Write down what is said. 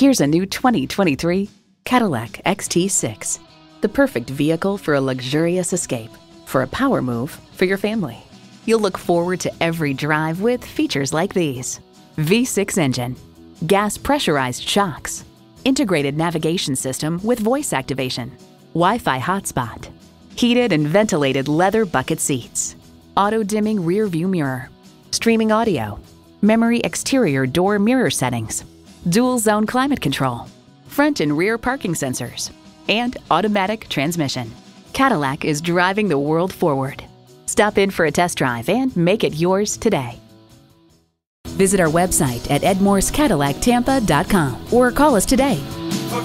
Here's a new 2023 Cadillac XT6. The perfect vehicle for a luxurious escape, for a power move for your family. You'll look forward to every drive with features like these V6 engine, gas pressurized shocks, integrated navigation system with voice activation, Wi Fi hotspot, heated and ventilated leather bucket seats, auto dimming rear view mirror, streaming audio, memory exterior door mirror settings, dual zone climate control, front and rear parking sensors, and automatic transmission. Cadillac is driving the world forward. Stop in for a test drive and make it yours today. Visit our website at edmorsecadillactampa.com or call us today. For